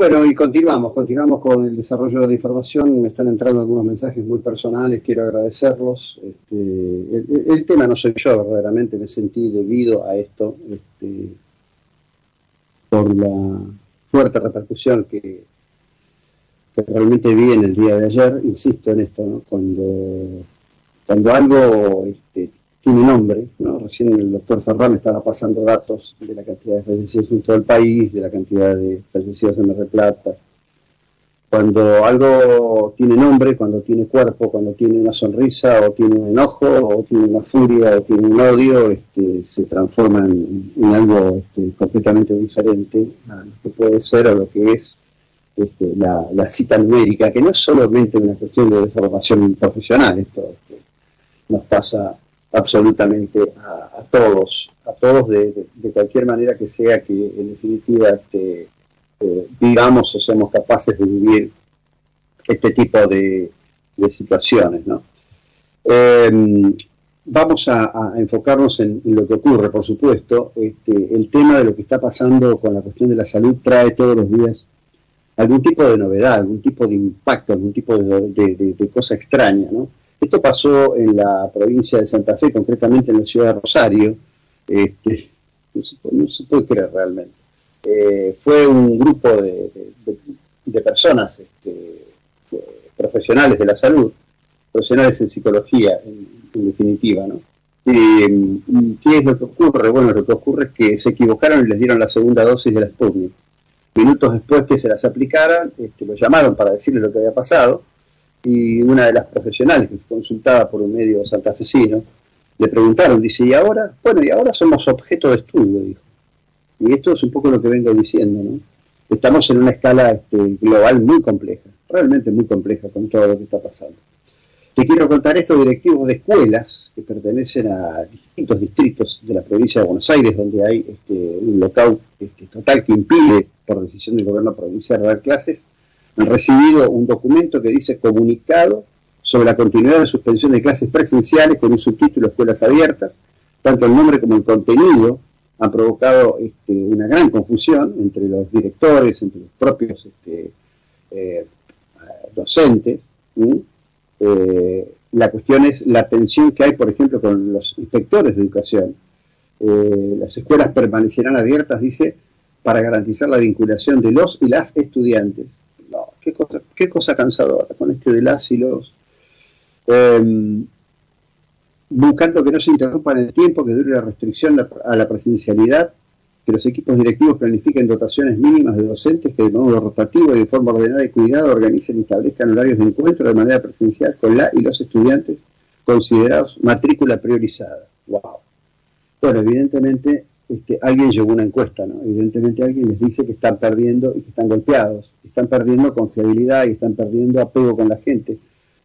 Bueno, y continuamos, continuamos con el desarrollo de la información. Me están entrando algunos mensajes muy personales, quiero agradecerlos. Este, el, tema no soy yo, verdaderamente me sentí debido a esto, este, por la fuerte repercusión que, realmente vi en el día de ayer. Insisto en esto, cuando, cuando algo este, tiene nombre, ¿no? Recién el doctor Ferrán estaba pasando datos de la cantidad de fallecidos en todo el país, de la cantidad de fallecidos en Mar. Cuando algo tiene nombre, cuando tiene cuerpo, cuando tiene una sonrisa, o tiene un enojo, o tiene una furia, o tiene un odio, este, se transforma en, algo este, completamente diferente a lo que puede ser o lo que es este, la, la, cita numérica, que no es solamente una cuestión de formación profesional, esto nos pasa absolutamente a, todos, a todos de, cualquier manera que sea que en definitiva este, eh, vivamos o seamos capaces de vivir este tipo de, situaciones. ¿no? Em, vamos a, enfocarnos en, lo que ocurre, por supuesto. Este, el tema de lo que está pasando con la cuestión de la salud trae todos los días algún tipo de novedad, algún tipo de impacto, algún tipo de, de cosa extraña. ¿no? Esto pasó en la provincia de Santa Fe, concretamente en la ciudad de Rosario. Este, no, se, puede creer realmente. Eh, fue un grupo de, personas este, profesionales de la salud, profesionales en psicología, en, definitiva, ¿no? ¿Y ¿Qué es lo que ocurre? Bueno, lo que ocurre es que se equivocaron y les dieron la segunda dosis de la Sputnik. Minutos después que se las aplicaran, este, lo llamaron para decirles lo que había pasado y una de las profesionales que fue consultada por un medio santafesino, le preguntaron, dice, ¿y ahora? Bueno, y ahora somos objeto de estudio, dijo. Y esto es un poco lo que vengo diciendo, ¿no? Estamos en una escala este, global muy compleja, realmente muy compleja con todo lo que está pasando. Te quiero contar esto, directivos de escuelas que pertenecen a distintos distritos de la provincia de Buenos Aires, donde hay este, un local este, total que impide, por decisión del gobierno provincial, dar clases, han recibido un documento que dice comunicado sobre la continuidad de suspensión de clases presenciales con un subtítulo Escuelas Abiertas. Tanto el nombre como el contenido han provocado este, una gran confusión entre los directores, entre los propios este, eh, docentes. Eh, la cuestión es la tensión que hay, por ejemplo, con los inspectores de educación. Eh, las escuelas permanecerán abiertas, dice, para garantizar la vinculación de los y las estudiantes qué cosa, cansadora con este de las y los. Em, buscando que no se interrumpa en el tiempo, que dure la restricción a la presencialidad, que los equipos directivos planifiquen dotaciones mínimas de docentes que de modo rotativo y de forma ordenada y cuidada organicen y establezcan horarios de encuentro de manera presencial con la y los estudiantes considerados matrícula priorizada. ¡Wow! Bueno, evidentemente este, alguien llegó una encuesta, ¿no? Evidentemente alguien les dice que están perdiendo y que están golpeados, están perdiendo confiabilidad y están perdiendo apego con la gente.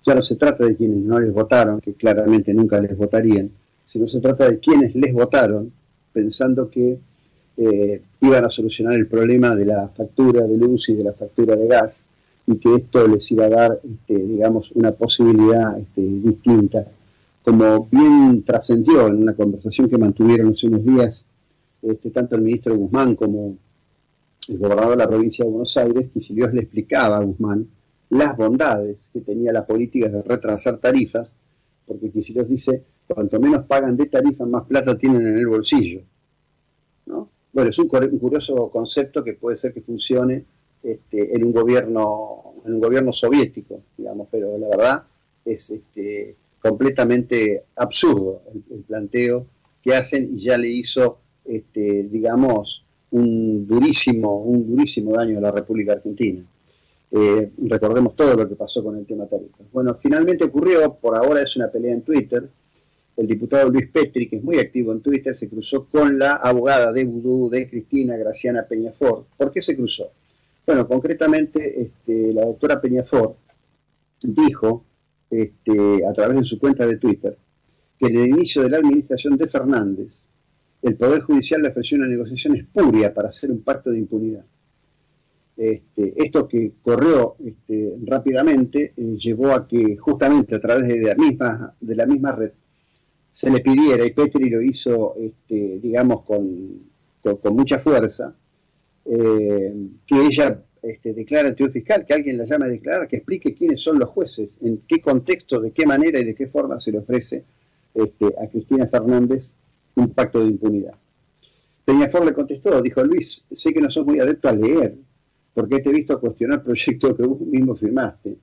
Ya no se trata de quienes no les votaron, que claramente nunca les votarían, sino se trata de quienes les votaron pensando que eh, iban a solucionar el problema de la factura de luz y de la factura de gas y que esto les iba a dar, este, digamos, una posibilidad este, distinta. Como bien trascendió en una conversación que mantuvieron hace unos días este, tanto el ministro Guzmán como el gobernador de la provincia de Buenos Aires, Kicillof le explicaba a Guzmán las bondades que tenía la política de retrasar tarifas, porque Kicillof dice, cuanto menos pagan de tarifas, más plata tienen en el bolsillo. ¿no? Bueno, es un, curioso concepto que puede ser que funcione este, en un gobierno en un gobierno soviético, digamos, pero la verdad es este, completamente absurdo el planteo que hacen y ya le hizo este, digamos, un durísimo, un durísimo daño a la República Argentina. Eh, recordemos todo lo que pasó con el tema tarifas. Bueno, finalmente ocurrió, por ahora es una pelea en Twitter, el diputado Luis Petri, que es muy activo en Twitter, se cruzó con la abogada de Vudú de Cristina Graciana Peñafort. ¿Por qué se cruzó? Bueno, concretamente este, la doctora Peñafort dijo este, a través de su cuenta de Twitter que en el inicio de la administración de Fernández el Poder Judicial le ofreció una negociación espuria para hacer un pacto de impunidad. Este, esto que corrió este, rápidamente eh, llevó a que justamente a través de la misma, de la misma red se le pidiera, y Petri lo hizo, este, digamos, con, con, mucha fuerza, eh, que ella este, declara ante un fiscal, que alguien la llame a declarar, que explique quiénes son los jueces, en qué contexto, de qué manera y de qué forma se le ofrece a Cristina Fernández un pacto de impunidad. Peñafor le contestó, dijo Luis, sé que no sos muy adepto a leer, porque te he visto cuestionar proyectos que vos mismo firmaste,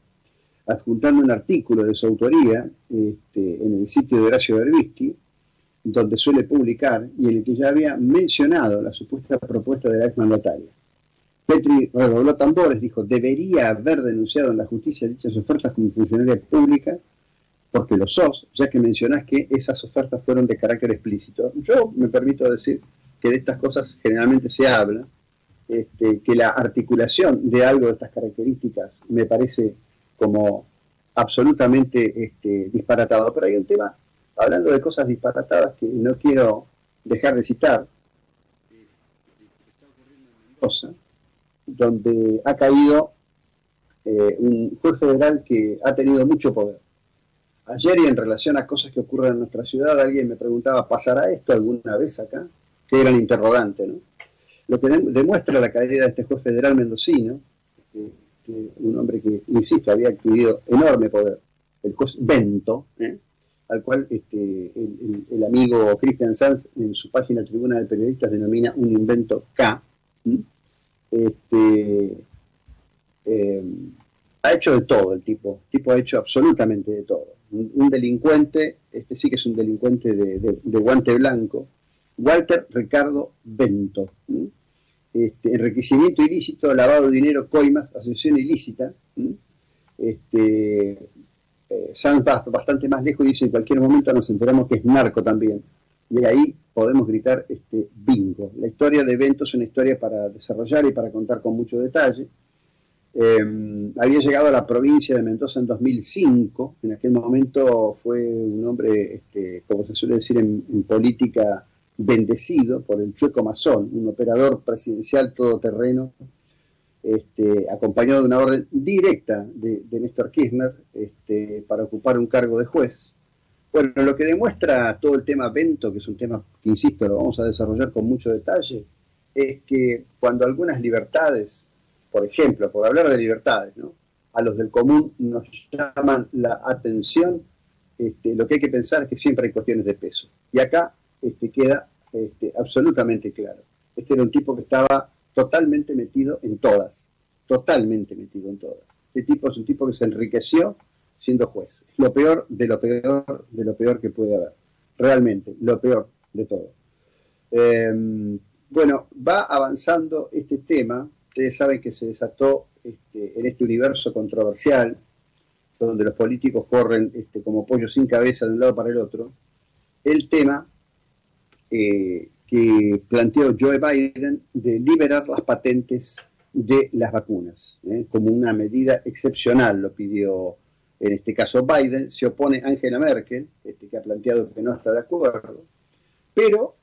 adjuntando un artículo de su autoría este, en el sitio de Horacio Berbisky, donde suele publicar y en el que ya había mencionado la supuesta propuesta de la ex mandataria. Petri redobló tambores, dijo, debería haber denunciado en la justicia dichas ofertas como funcionaria pública, porque lo sos, ya que mencionás que esas ofertas fueron de carácter explícito. Yo me permito decir que de estas cosas generalmente se habla, este, que la articulación de algo de estas características me parece como absolutamente este, disparatado. Pero hay un tema, hablando de cosas disparatadas que no quiero dejar de citar, Mendoza, donde ha caído eh, un juez federal que ha tenido mucho poder. Ayer y en relación a cosas que ocurren en nuestra ciudad, alguien me preguntaba, ¿pasará esto alguna vez acá? Que era el interrogante, ¿no? Lo que demuestra la caída de este juez federal mendocino, un hombre que, insisto, había adquirido enorme poder, el juez Bento, ¿eh? al cual este, el, amigo Christian Sanz en su página Tribuna de Periodistas denomina un invento K, este, eh, ha hecho de todo el tipo, el tipo ha hecho absolutamente de todo. Un, delincuente, este sí que es un delincuente de, guante blanco, Walter Ricardo Bento. Este, enriquecimiento ilícito, lavado de dinero, coimas, asociación ilícita. Este, eh, Sanz va bastante más lejos y dice en cualquier momento nos enteramos que es narco también. Y ahí podemos gritar este bingo. La historia de Bento es una historia para desarrollar y para contar con mucho detalle. Em, había llegado a la provincia de Mendoza en 2005, en aquel momento fue un hombre, este, como se suele decir en, política, bendecido por el chueco masón, un operador presidencial todoterreno, este, acompañado de una orden directa de, Néstor Kirchner este, para ocupar un cargo de juez. Bueno, lo que demuestra todo el tema Bento, que es un tema que, insisto, lo vamos a desarrollar con mucho detalle, es que cuando algunas libertades por ejemplo, por hablar de libertades, ¿no? a los del común nos llaman la atención, este, lo que hay que pensar es que siempre hay cuestiones de peso. Y acá este, queda este, absolutamente claro. Este era un tipo que estaba totalmente metido en todas, totalmente metido en todas. Este tipo es un tipo que se enriqueció siendo juez. Lo peor de lo peor de lo peor que puede haber. Realmente, lo peor de todo. Em, bueno, va avanzando este tema Ustedes saben que se desató este, en este universo controversial, donde los políticos corren este, como pollos sin cabeza de un lado para el otro, el tema eh, que planteó Joe Biden de liberar las patentes de las vacunas, ¿eh? como una medida excepcional, lo pidió en este caso Biden, se opone Angela Merkel, este, que ha planteado que no está de acuerdo, pero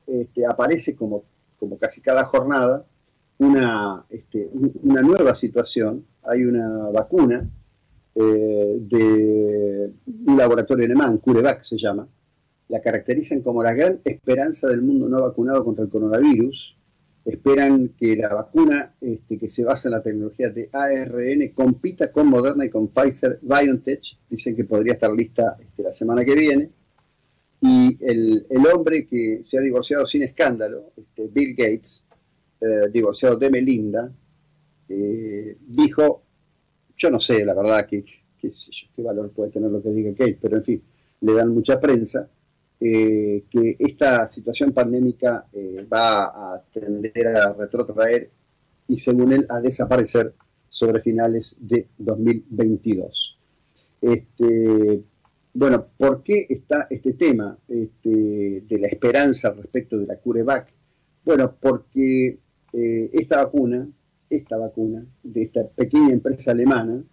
aparece como, como casi cada jornada una, este, una nueva situación. Hay una vacuna eh, de un laboratorio alemán, CureVac se llama. La caracterizan como la gran esperanza del mundo no vacunado contra el coronavirus. Esperan que la vacuna este, que se basa en la tecnología de ARN compita con Moderna y con Pfizer BioNTech. Dicen que podría estar lista este, la semana que viene. Y el, el, hombre que se ha divorciado sin escándalo, este, Bill Gates, eh, divorciado de Melinda, eh, dijo, yo no sé la verdad qué, qué, valor puede tener lo que diga Kate, pero en fin, le dan mucha prensa, eh, que esta situación pandémica va a tender a retrotraer y según él a desaparecer sobre finales de 2022. Este, bueno, ¿por qué está este tema este, de la esperanza respecto de la CureVac? Bueno, porque eh, esta vacuna, esta vacuna de esta pequeña empresa alemana,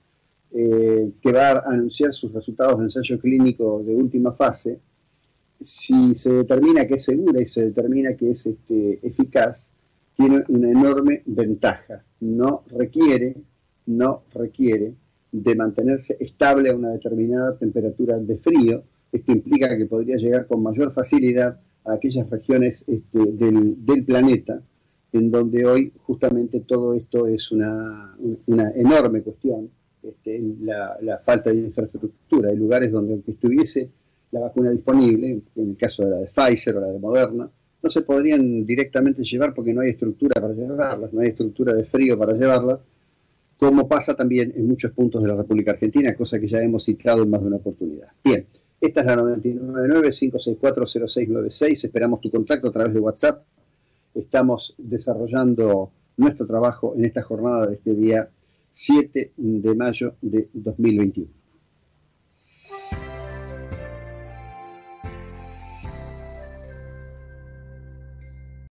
eh, que va a anunciar sus resultados de ensayo clínico de última fase, si se determina que es segura y se determina que es este, eficaz, tiene una enorme ventaja. No requiere, no requiere de mantenerse estable a una determinada temperatura de frío. Esto implica que podría llegar con mayor facilidad a aquellas regiones este, del, del planeta en donde hoy justamente todo esto es una, enorme cuestión, este, la, la, falta de infraestructura. Hay lugares donde aunque estuviese la vacuna disponible, en el caso de la de Pfizer o la de Moderna, no se podrían directamente llevar porque no hay estructura para llevarlas, no hay estructura de frío para llevarlas, como pasa también en muchos puntos de la República Argentina, cosa que ya hemos citado en más de una oportunidad. Bien, esta es la 999-564-0696, esperamos tu contacto a través de WhatsApp. Estamos desarrollando nuestro trabajo en esta jornada de este día 7 de mayo de 2021.